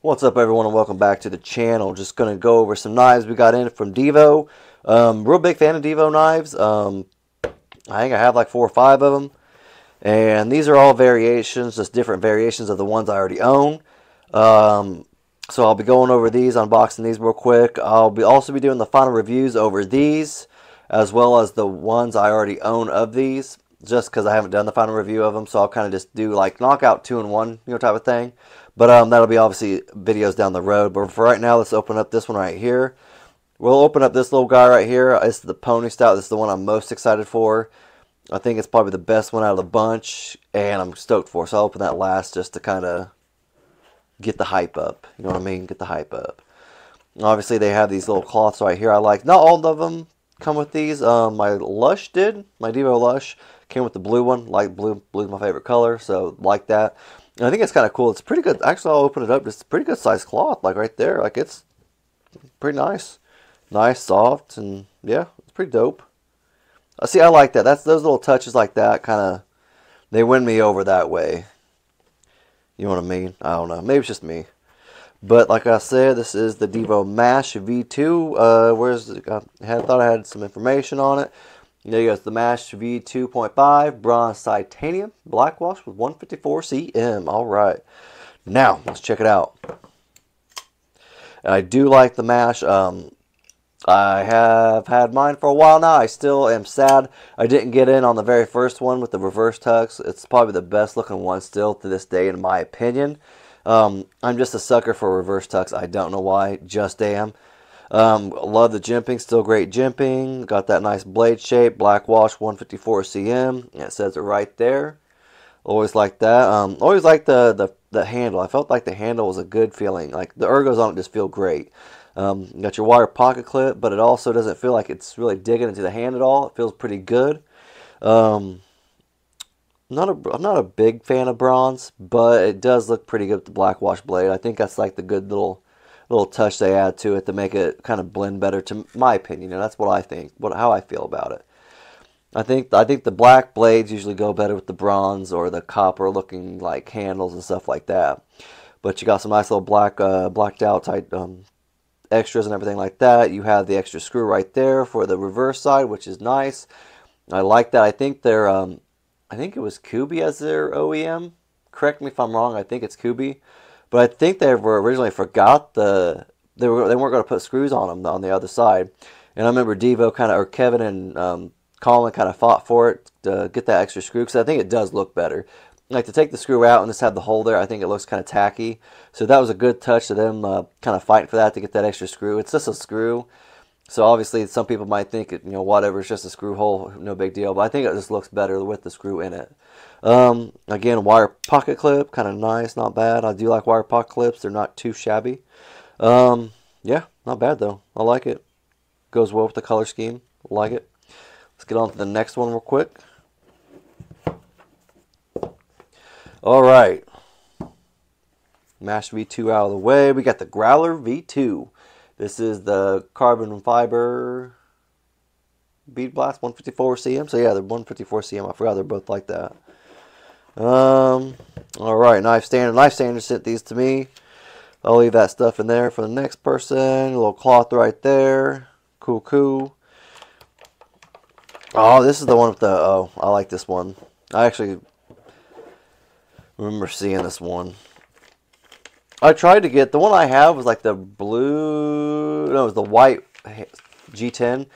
What's up everyone and welcome back to the channel. Just going to go over some knives we got in from Divo. Um, real big fan of Divo knives. Um, I think I have like four or five of them. And these are all variations, just different variations of the ones I already own. Um, so I'll be going over these, unboxing these real quick. I'll be also be doing the final reviews over these, as well as the ones I already own of these, just because I haven't done the final review of them. So I'll kind of just do like knockout two in one, you know, type of thing. But um, that'll be obviously videos down the road. But for right now, let's open up this one right here. We'll open up this little guy right here. It's the Pony Stout. This is the one I'm most excited for. I think it's probably the best one out of the bunch, and I'm stoked for. So I'll open that last just to kind of get the hype up. You know what I mean? Get the hype up. Obviously, they have these little cloths right here. I like. Not all of them come with these. Um, my Lush did. My Divo Lush came with the blue one. Like blue. Blue's my favorite color, so like that. I think it's kind of cool. It's pretty good. Actually, I'll open it up. It's a pretty good size cloth. Like right there. Like it's pretty nice. Nice, soft, and yeah, it's pretty dope. Uh, see, I like that. That's those little touches like that kind of they win me over that way. You know what I mean? I don't know. Maybe it's just me. But like I said, this is the Divo Mash V2. Uh, where's it? I had, thought I had some information on it. There you go. The Mash V2.5 bronze titanium black wash with 154 cm. All right. Now let's check it out. I do like the Mash. Um, I have had mine for a while now. I still am sad I didn't get in on the very first one with the reverse tux. It's probably the best looking one still to this day in my opinion. Um, I'm just a sucker for reverse tux. I don't know why. Just am. Um, love the jimping. Still great jimping. Got that nice blade shape. Black wash 154 cm. It says it right there. Always like that. Um, always like the, the, the handle. I felt like the handle was a good feeling. Like the ergos on it just feel great. Um, got your wire pocket clip, but it also doesn't feel like it's really digging into the hand at all. It feels pretty good. Um, not a, I'm not a big fan of bronze, but it does look pretty good with the black wash blade. I think that's like the good little little touch they add to it to make it kind of blend better, to my opinion. And that's what I think, what how I feel about it. I think I think the black blades usually go better with the bronze or the copper looking like handles and stuff like that. But you got some nice little black uh, blacked out type um, extras and everything like that. You have the extra screw right there for the reverse side, which is nice. I like that. I think they're, um, I think it was Kubey as their OEM. Correct me if I'm wrong. I think it's Kubey, but I think they were originally forgot the they were they weren't going to put screws on them on the other side. And I remember Divo kind of or Kevin and um, Colin kind of fought for it to get that extra screw because I think it does look better like to take the screw out and just have the hole there, I think it looks kind of tacky. So that was a good touch to them uh, kind of fighting for that to get that extra screw. It's just a screw. So obviously some people might think, you know, whatever, it's just a screw hole, no big deal. But I think it just looks better with the screw in it. Um, again, wire pocket clip, kind of nice, not bad. I do like wire pocket clips. They're not too shabby. Um, yeah, not bad though. I like it. Goes well with the color scheme. Like it. Let's get on to the next one real quick. All right. Mash V2 out of the way. We got the Growler V2. This is the carbon fiber bead blast 154 cm. So yeah, they're 154 cm. I forgot they're both like that. Um, all right, knife standard. Knife standard sent these to me. I'll leave that stuff in there for the next person. A little cloth right there. Cool, cool. Oh, this is the one with the. Oh, I like this one. I actually remember seeing this one. I tried to get the one I have was like the blue. No, it was the white G10.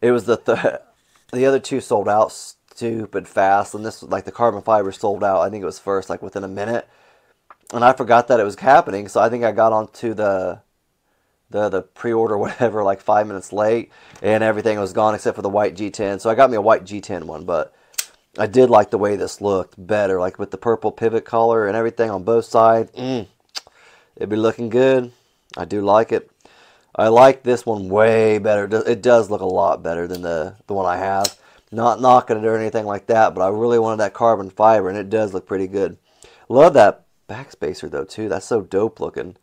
It was the th the other two sold out stupid fast, and this was like the carbon fiber sold out. I think it was first, like within a minute, and I forgot that it was happening. So I think I got onto the the the pre-order whatever like five minutes late, and everything was gone except for the white G10. So I got me a white G10 one, but I did like the way this looked better, like with the purple pivot color and everything on both sides. Mm, it'd be looking good. I do like it. I like this one way better. It does look a lot better than the, the one I have. Not knocking it or anything like that, but I really wanted that carbon fiber, and it does look pretty good. Love that backspacer, though, too. That's so dope looking.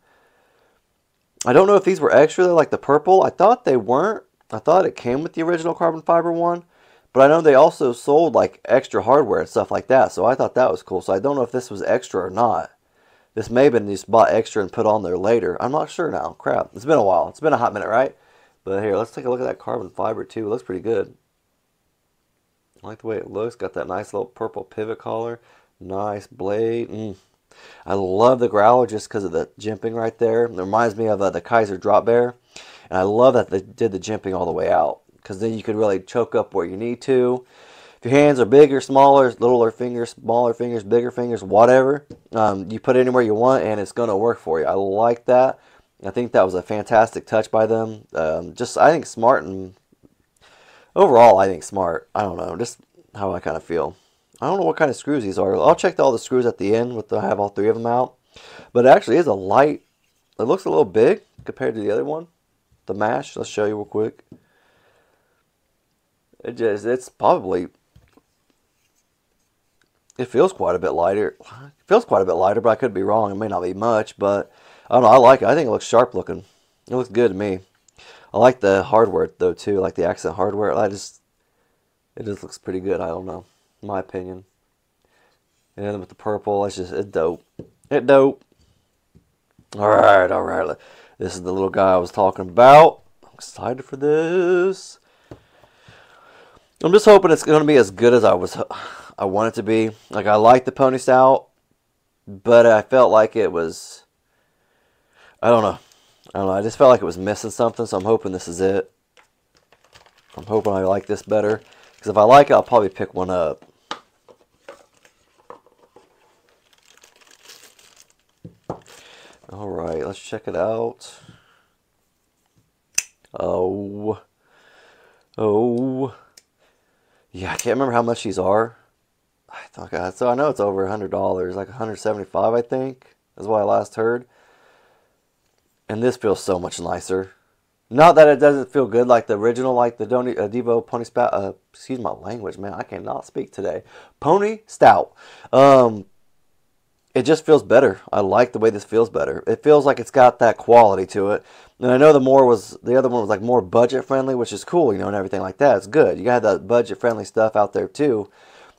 I don't know if these were extra, like the purple. I thought they weren't. I thought it came with the original carbon fiber one. But I know they also sold like extra hardware and stuff like that. So I thought that was cool. So I don't know if this was extra or not. This may have been just bought extra and put on there later. I'm not sure now. Crap. It's been a while. It's been a hot minute, right? But here, let's take a look at that carbon fiber too. It looks pretty good. I like the way it looks. Got that nice little purple pivot collar. Nice blade. Mm. I love the growler just because of the jimping right there. It reminds me of uh, the Kizer Drop Bear. And I love that they did the jimping all the way out because then you could really choke up where you need to. If your hands are bigger, smaller, littler fingers, smaller fingers, bigger fingers, whatever, um, you put it anywhere you want and it's going to work for you. I like that. I think that was a fantastic touch by them. Um, just, I think smart and overall, I think smart. I don't know, just how I kind of feel. I don't know what kind of screws these are. I'll check all the screws at the end with the, I have all three of them out. But it actually is a light. It looks a little big compared to the other one. The mash. Let's show you real quick. It just it's probably it feels quite a bit lighter. It feels quite a bit lighter, but I could be wrong. It may not be much, but I don't know. I like it. I think it looks sharp looking. It looks good to me. I like the hardware though too, like the accent hardware. I just it just looks pretty good. I don't know, my opinion. And then with the purple, it's just it's dope. It dope. All right, all right. This is the little guy I was talking about. I'm excited for this. I'm just hoping it's going to be as good as I was I want it to be. Like I like the pony stout, but I felt like it was I don't know. I don't know. I just felt like it was missing something, so I'm hoping this is it. I'm hoping I like this better because if I like it, I'll probably pick one up. All right, let's check it out. Oh. Oh. Yeah, I can't remember how much these are. I thought, so I know it's over a hundred dollars, like 175, I think, is what I last heard. And this feels so much nicer. Not that it doesn't feel good like the original, like the Doni, uh, Divo Pony Stout. Uh, excuse my language, man. I cannot speak today. Pony Stout. Um, it just feels better. I like the way this feels better. It feels like it's got that quality to it. And I know the more was the other one was like more budget friendly, which is cool, you know, and everything like that. It's good. You got that budget friendly stuff out there too,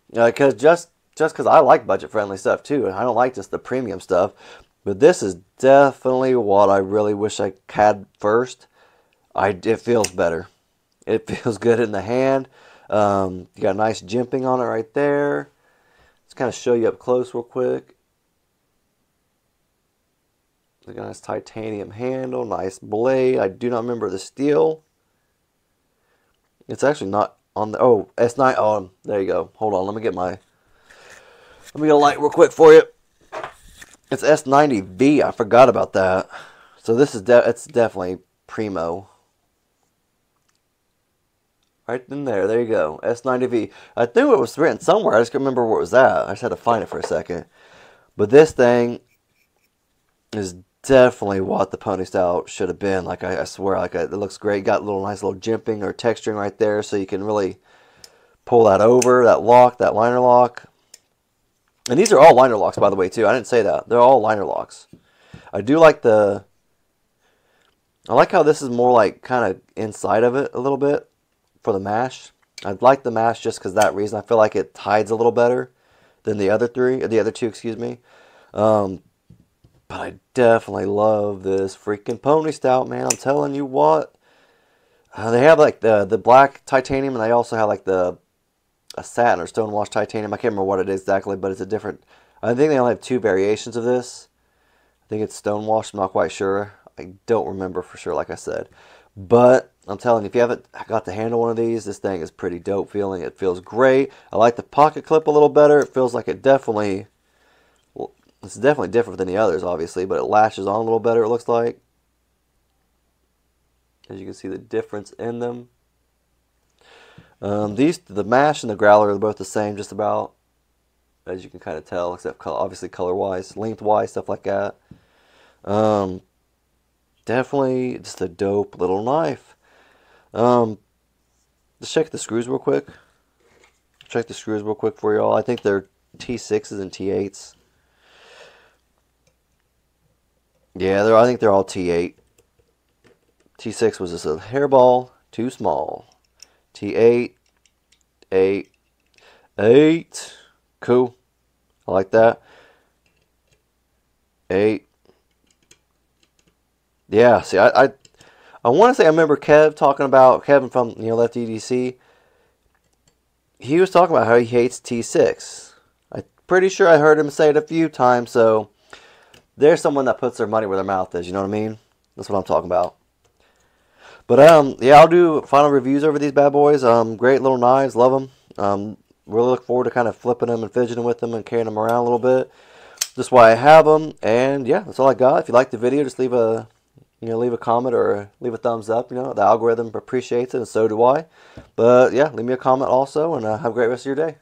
because uh, just just because I like budget friendly stuff too, and I don't like just the premium stuff. But this is definitely what I really wish I had first. I it feels better. It feels good in the hand. Um, you got nice jimping on it right there. Let's kind of show you up close real quick. Look at nice titanium handle, nice blade. I do not remember the steel. It's actually not on the, oh, S9, oh, there you go. Hold on, let me get my, let me get a light real quick for you. It's S90V, I forgot about that. So this is, de it's definitely primo. Right in there, there you go, S90V. I knew it was written somewhere, I just couldn't remember it was at. I just had to find it for a second. But this thing is definitely what the pony stout should have been. Like I, I swear, like it looks great. Got a little nice little jimping or texturing right there, so you can really pull that over, that lock, that liner lock. And these are all liner locks, by the way, too. I didn't say that. They're all liner locks. I do like the... I like how this is more like kind of inside of it a little bit for the mash. I'd like the mash just because that reason. I feel like it hides a little better than the other three, the other two, excuse me. Um, but I definitely love this freaking pony stout, man. I'm telling you what. Uh, they have like the the black titanium, and they also have like the a satin or stonewashed titanium. I can't remember what it is exactly, but it's a different. I think they only have two variations of this. I think it's stonewashed. I'm not quite sure. I don't remember for sure, like I said. But I'm telling you, if you haven't got to handle one of these, this thing is pretty dope feeling. It feels great. I like the pocket clip a little better. It feels like it definitely it's definitely different than the others, obviously, but it lashes on a little better, it looks like. As you can see the difference in them. Um, these, the mash and the growler are both the same, just about, as you can kind of tell, except color, obviously color-wise, length-wise, stuff like that. Um, definitely just a dope little knife. Um, let's check the screws real quick. Check the screws real quick for y'all. I think they're T6s and T8s. Yeah, I think they're all T8. T6 was just a hairball, too small. T8, 8, 8. Cool. I like that. eight. Yeah, see, I, I, I want to say I remember Kev talking about Kevin from you know Left EDC. He was talking about how he hates T6. I'm pretty sure I heard him say it a few times. So there's someone that puts their money where their mouth is. You know what I mean? That's what I'm talking about. But um, yeah, I'll do final reviews over these bad boys. Um, great little knives, love them. Um, really look forward to kind of flipping them and fidgeting with them and carrying them around a little bit. Just why I have them. And yeah, that's all I got. If you like the video, just leave a you know leave a comment or leave a thumbs up. You know the algorithm appreciates it, and so do I. But yeah, leave me a comment also, and uh, have a great rest of your day.